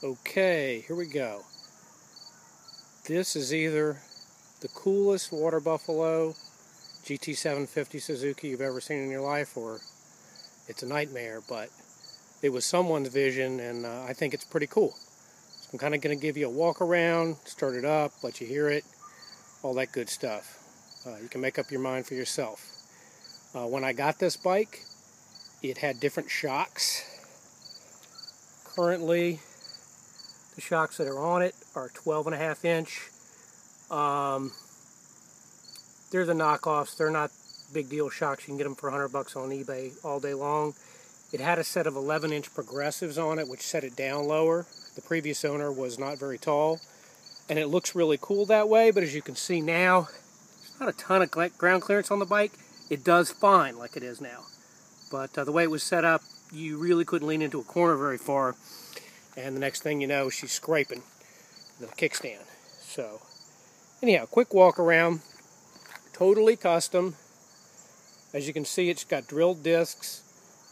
Okay, here we go. This is either the coolest water buffalo GT750 Suzuki you've ever seen in your life, or it's a nightmare, but it was someone's vision, and uh, I think it's pretty cool. So I'm kind of going to give you a walk around, start it up, let you hear it, all that good stuff. Uh, you can make up your mind for yourself. Uh, when I got this bike, it had different shocks. Currently, the shocks that are on it are 12 and a half inch. Um, they're the knockoffs. They're not big deal shocks. You can get them for 100 bucks on eBay all day long. It had a set of 11 inch progressives on it, which set it down lower. The previous owner was not very tall, and it looks really cool that way. But as you can see now, there's not a ton of ground clearance on the bike. It does fine like it is now. But uh, the way it was set up, you really couldn't lean into a corner very far. And the next thing you know, she's scraping the kickstand. So, anyhow, quick walk around. Totally custom. As you can see, it's got drilled discs,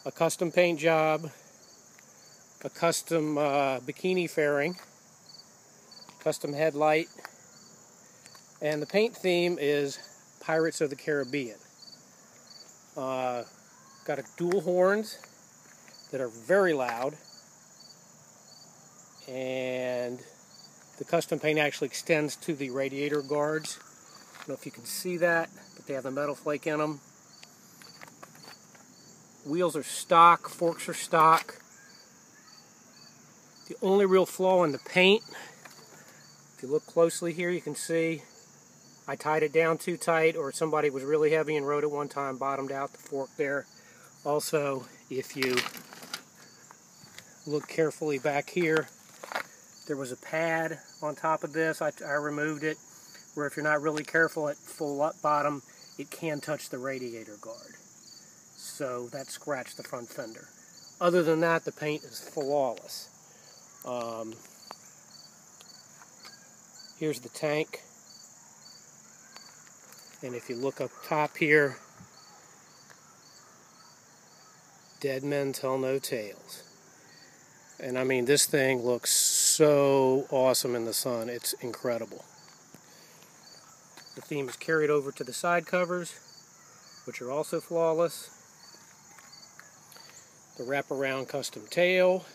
a custom paint job, a custom uh, bikini fairing, custom headlight, and the paint theme is Pirates of the Caribbean. Uh, got a dual horns that are very loud, and the custom paint actually extends to the radiator guards. I don't know if you can see that, but they have the metal flake in them. Wheels are stock, forks are stock. The only real flaw in the paint, if you look closely here, you can see I tied it down too tight or somebody was really heavy and rode it one time, bottomed out the fork there. Also, if you look carefully back here, there was a pad on top of this. I, I removed it where if you're not really careful at full up bottom, it can touch the radiator guard. So that scratched the front fender. Other than that, the paint is flawless. Um, here's the tank. And if you look up top here, dead men tell no tales. And I mean, this thing looks so awesome in the sun. It's incredible. The theme is carried over to the side covers, which are also flawless. The wraparound custom tail.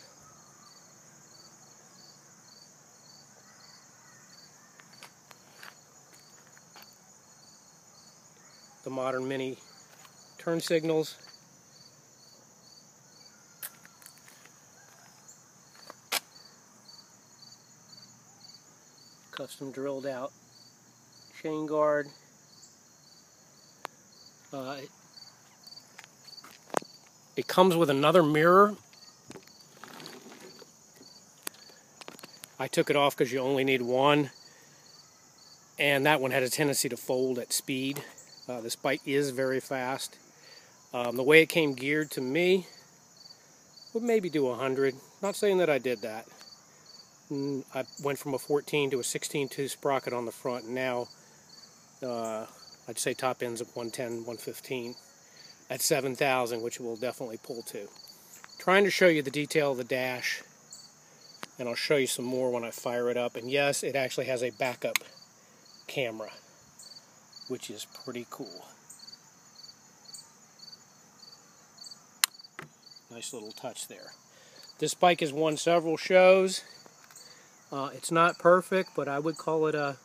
the modern Mini turn signals. Custom drilled out chain guard. Uh, it, comes with another mirror. I took it off because you only need one. And that one had a tendency to fold at speed. Uh, this bike is very fast. Um, the way it came geared to me would maybe do 100. Not saying that I did that. I went from a 14 to a 16 tooth sprocket on the front. And now uh, I'd say top ends of 110, 115 at 7,000, which will definitely pull to. Trying to show you the detail of the dash, and I'll show you some more when I fire it up. And yes, it actually has a backup camera which is pretty cool. Nice little touch there. This bike has won several shows. Uh, it's not perfect, but I would call it a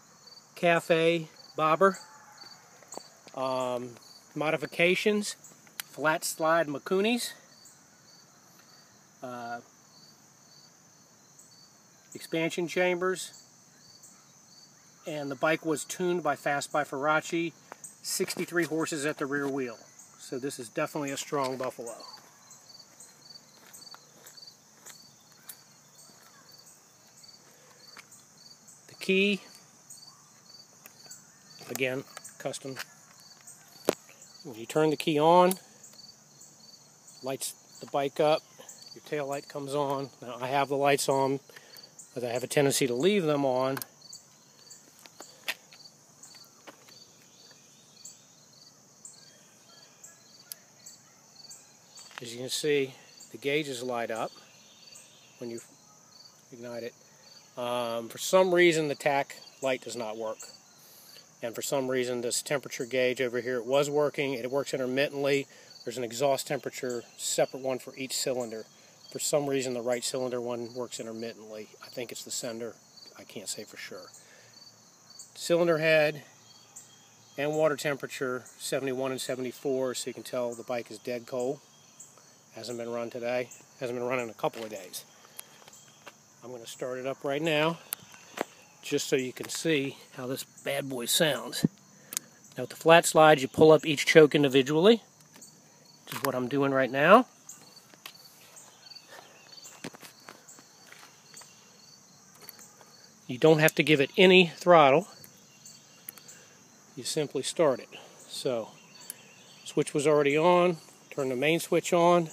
cafe bobber. Um, modifications, flat slide Mikunis. Uh, expansion chambers, and the bike was tuned by Fast by Ferracci, 63 horses at the rear wheel. So this is definitely a strong Buffalo. Key, again, custom. When you turn the key on, lights the bike up, your tail light comes on. Now I have the lights on, but I have a tendency to leave them on As you can see, the gauges light up when you ignite it. Um, for some reason, the tach light does not work. And for some reason, this temperature gauge over here, it was working. It works intermittently. There's an exhaust temperature, separate one for each cylinder. For some reason, the right cylinder one works intermittently. I think it's the sender. I can't say for sure. Cylinder head and water temperature, 71 and 74, so you can tell the bike is dead cold. Hasn't been run today. Hasn't been run in a couple of days. I'm going to start it up right now just so you can see how this bad boy sounds. Now with the flat slide you pull up each choke individually, which is what I'm doing right now. You don't have to give it any throttle. You simply start it. So, switch was already on. Turn the main switch on.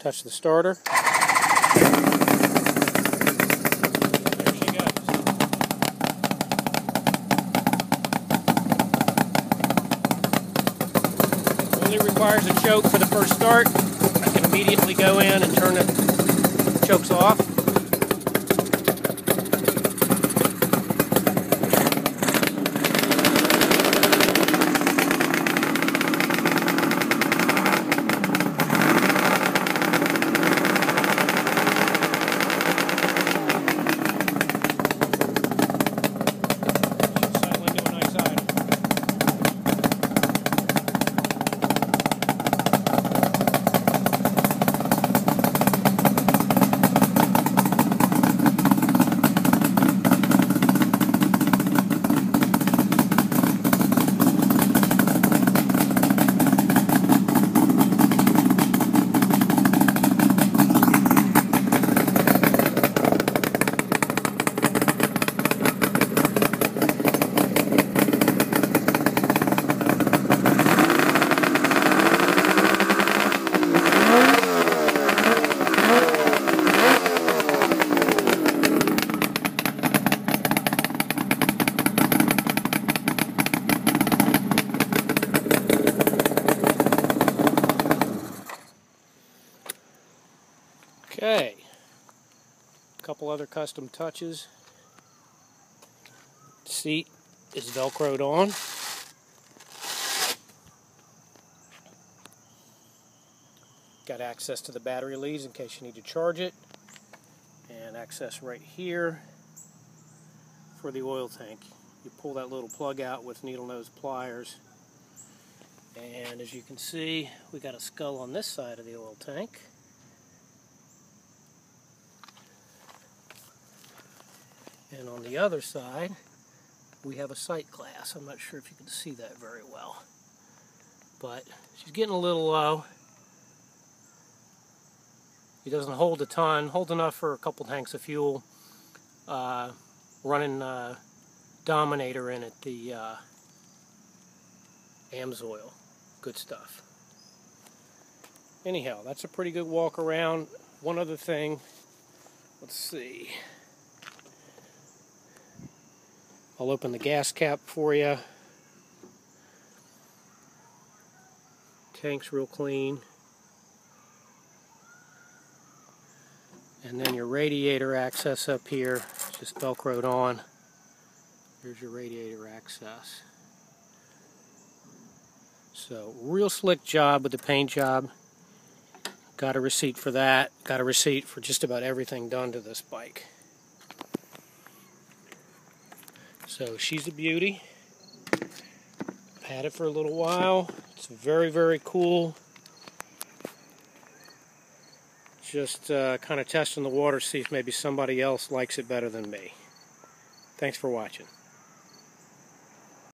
Touch the starter. Requires a choke for the first start. I can immediately go in and turn the chokes off. Okay, a couple other custom touches. Seat is velcroed on. Got access to the battery leads in case you need to charge it. And access right here for the oil tank. You pull that little plug out with needle nose pliers. And as you can see, we got a skull on this side of the oil tank. And on the other side, we have a sight glass. I'm not sure if you can see that very well. But she's getting a little low. He doesn't hold a ton, holds enough for a couple tanks of fuel. Uh, running uh, Dominator in it, the uh, Amsoil. Good stuff. Anyhow, that's a pretty good walk around. One other thing, let's see. I'll open the gas cap for you. Tank's real clean. And then your radiator access up here, just velcroed on. There's your radiator access. So, real slick job with the paint job. Got a receipt for that. Got a receipt for just about everything done to this bike. So she's a beauty. Had it for a little while. It's very, very cool. Just uh, kind of testing the water, to see if maybe somebody else likes it better than me. Thanks for watching.